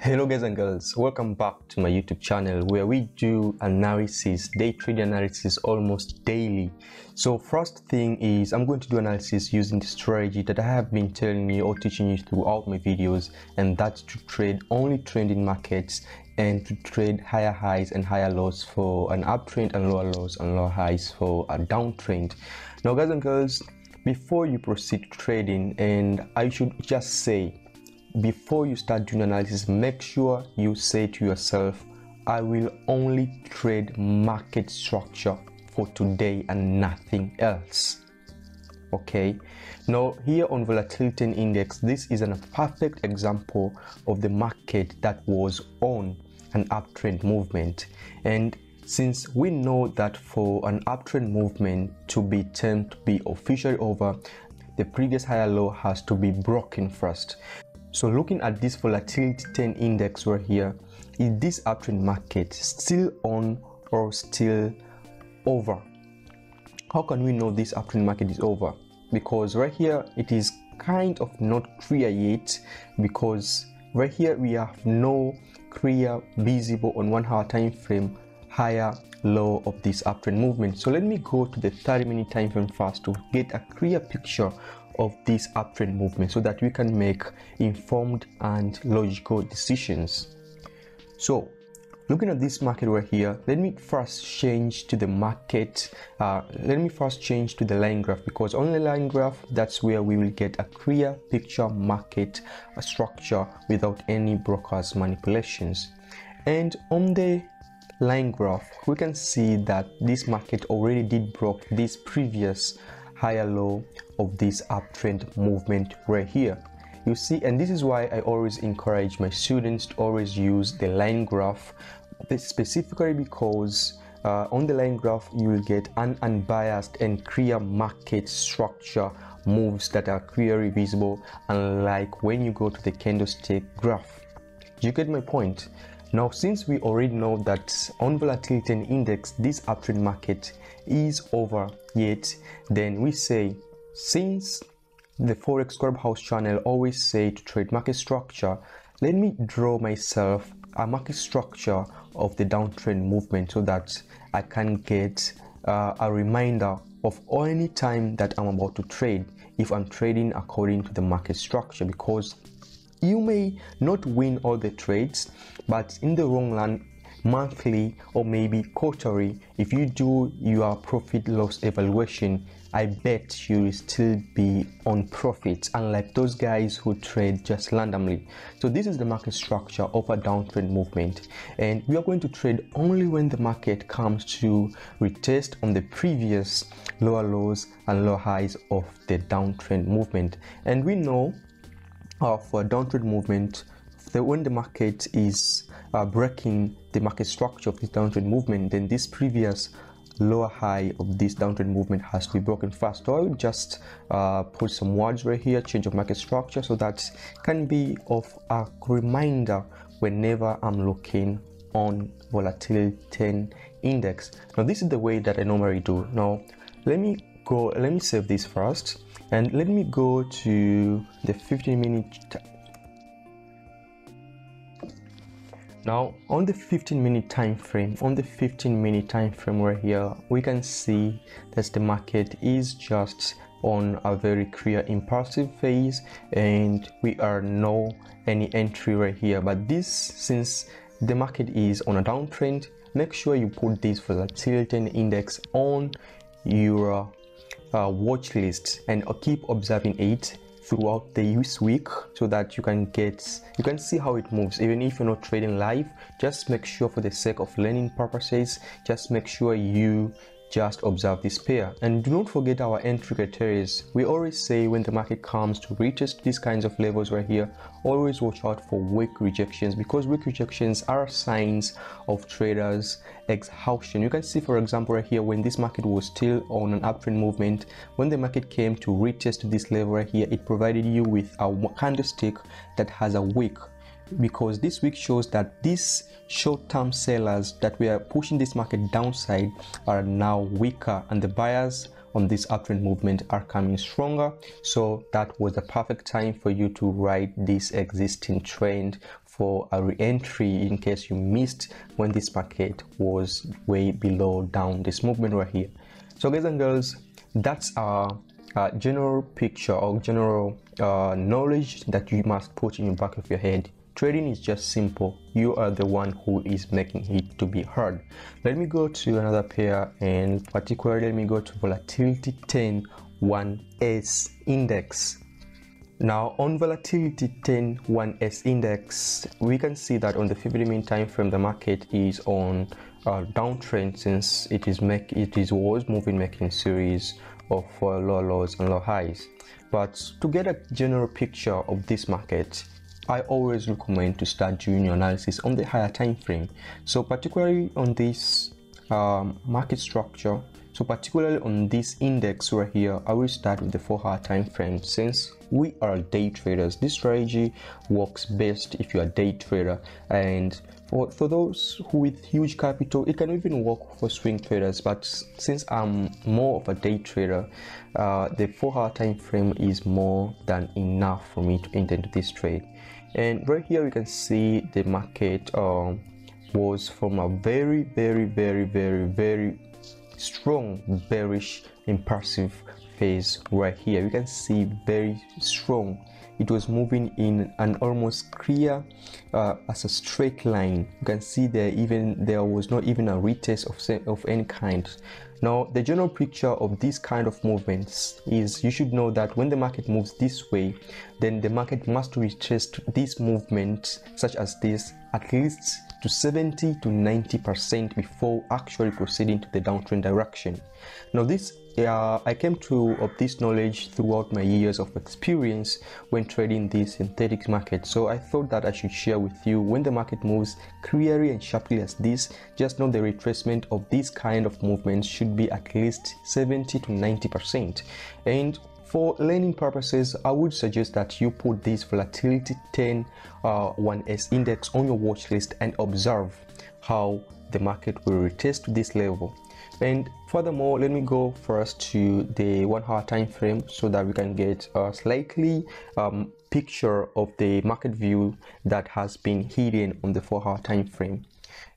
hello guys and girls. Welcome back to my youtube channel where we do analysis day trade analysis almost daily. So first thing is i'm going to do analysis using the strategy that i have been telling you or teaching you throughout my videos and that's to trade only trending markets and to trade higher highs and higher lows for an uptrend and lower lows and lower highs for a downtrend. Now guys and girls before you proceed trading and i should just say before you start doing analysis make sure you say to yourself i will only trade market structure for today and nothing else. Okay? Now here on volatility index this is a perfect example of the market that was on an uptrend movement. And since we know that for an uptrend movement to be termed to be officially over the previous higher low has to be broken first so looking at this volatility 10 index right here, is this uptrend market still on or still over? How can we know this uptrend market is over? Because right here it is kind of not clear yet because right here we have no clear visible on one hour time frame higher low of this uptrend movement so let me go to the 30 minute time frame first to get a clear picture of this uptrend movement so that we can make informed and logical decisions. So looking at this market right here let me first change to the market uh, let me first change to the line graph because on the line graph that's where we will get a clear picture market structure without any brokers manipulations and on the line graph we can see that this market already did broke this previous higher low of this uptrend movement right here. You see and this is why i always encourage my students to always use the line graph. Specifically because uh, on the line graph you will get an unbiased and clear market structure moves that are clearly visible unlike when you go to the candlestick graph. You get my point? Now since we already know that on volatility index this uptrend market is over yet then we say since the forex clubhouse channel always say to trade market structure let me draw myself a market structure of the downtrend movement so that i can get uh, a reminder of any time that i'm about to trade if i'm trading according to the market structure. Because you may not win all the trades but in the wrong run monthly or maybe quarterly if you do your profit loss evaluation i bet you will still be on profit unlike those guys who trade just randomly. So this is the market structure of a downtrend movement. And we are going to trade only when the market comes to retest on the previous lower lows and lower highs of the downtrend movement. And we know for a downtrend movement the, when the market is uh, breaking the market structure of this downtrend movement, then this previous lower high of this downtrend movement has to be broken first. So I will just uh, put some words right here, change of market structure, so that can be of a reminder whenever I'm looking on volatility 10 index. Now this is the way that I normally do. Now let me go, let me save this first and let me go to the 15 minute now on the 15 minute time frame on the 15 minute time frame right here we can see that the market is just on a very clear impulsive phase and we are no any entry right here. But this since the market is on a downtrend make sure you put this volatility index on your uh, watch list and keep observing it throughout the use week so that you can get you can see how it moves. Even if you're not trading live just make sure for the sake of learning purposes just make sure you just observe this pair. And do not forget our entry criteria. We always say when the market comes to retest these kinds of levels right here always watch out for weak rejections because weak rejections are signs of traders exhaustion. You can see for example right here when this market was still on an uptrend movement when the market came to retest this level right here it provided you with a candlestick that has a wick because this week shows that these short-term sellers that we are pushing this market downside are now weaker and the buyers on this uptrend movement are coming stronger. So that was the perfect time for you to ride this existing trend for a re-entry in case you missed when this market was way below down this movement right here. So guys and girls that's our uh, general picture or general uh, knowledge that you must put in the back of your head trading is just simple. You are the one who is making it to be hard let me go to another pair and particularly let me go to volatility 10 1s index. Now on volatility 10 1s index we can see that on the 50 minute time frame the market is on a downtrend since it is make it is was moving making series of uh, low lows and low highs. But to get a general picture of this market I always recommend to start doing your analysis on the higher time frame. So particularly on this um, market structure, so particularly on this index right here, I will start with the 4 hour time frame since we are day traders. This strategy works best if you are a day trader and for, for those who with huge capital, it can even work for swing traders. But since I'm more of a day trader, uh, the 4 hour time frame is more than enough for me to enter this trade and right here we can see the market um, was from a very very very very very strong bearish impulsive phase right here. You can see very strong it was moving in an almost clear uh, as a straight line you can see there even there was not even a retest of, of any kind now, the general picture of this kind of movements is you should know that when the market moves this way, then the market must retest this movement, such as this, at least to 70 to 90% before actually proceeding to the downtrend direction. Now, this uh, I came to of this knowledge throughout my years of experience when trading the synthetic market. So I thought that I should share with you when the market moves clearly and sharply as this, just know the retracement of this kind of movement should be at least 70 to 90%. And for learning purposes, I would suggest that you put this volatility 10 uh, 1S index on your watch list and observe how the market will retest this level and furthermore let me go first to the one hour time frame so that we can get a slightly um, picture of the market view that has been hidden on the four hour time frame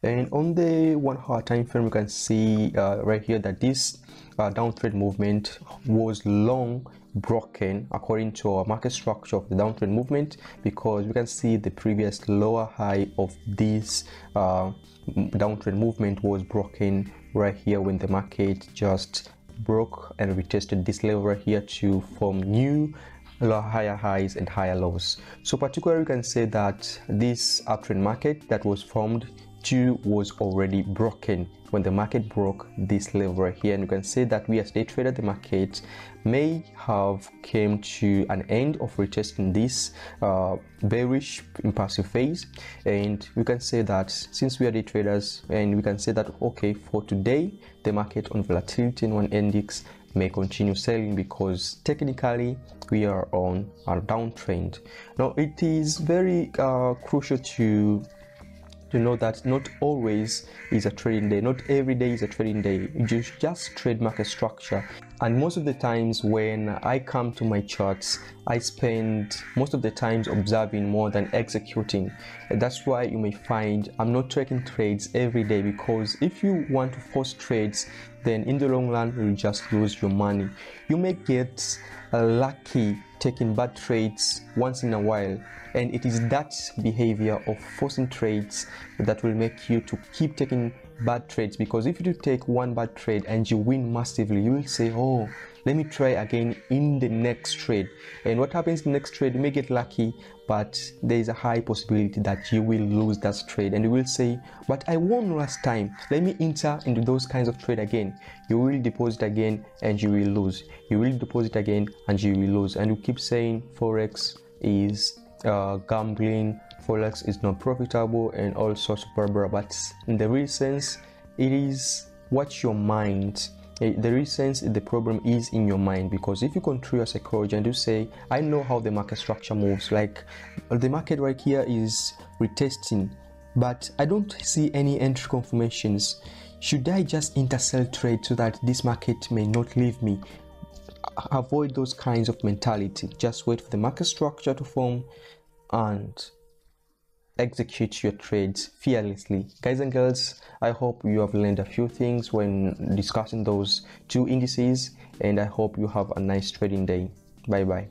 and on the one hour time frame you can see uh, right here that this uh, downtrend movement was long broken according to our market structure of the downtrend movement because we can see the previous lower high of this uh, downtrend movement was broken right here when the market just broke and retested this level right here to form new higher highs and higher lows. So particularly you can say that this uptrend market that was formed two was already broken. When the market broke this level right here and you can see that we as day trader the market may have came to an end of retesting this uh, bearish impulsive phase. And we can say that since we are day traders and we can say that okay for today the market on volatility and one index may continue selling because technically we are on a downtrend. Now it is very uh, crucial to to know that not always is a trading day not every day is a trading day. You just trade market structure. And most of the times when i come to my charts i spend most of the times observing more than executing. That's why you may find i'm not taking trades every day because if you want to force trades then in the long run you'll just lose your money. You may get lucky taking bad trades once in a while and it is that behavior of forcing trades that will make you to keep taking bad trades because if you take one bad trade and you win massively you will say oh let me try again in the next trade. And what happens in the next trade you may get lucky but there is a high possibility that you will lose that trade. And you will say but i won last time. Let me enter into those kinds of trade again. You will deposit again and you will lose. You will deposit again and you will lose. And you keep saying forex is uh, gambling forex is not profitable and all sorts of blah, but in the real sense it is what your mind eh, the real sense the problem is in your mind. Because if you control your psychology and you say i know how the market structure moves like the market right here is retesting. But i don't see any entry confirmations. Should i just intersell trade so that this market may not leave me? Avoid those kinds of mentality. Just wait for the market structure to form and execute your trades fearlessly. Guys and girls, I hope you have learned a few things when discussing those two indices, and I hope you have a nice trading day. Bye bye.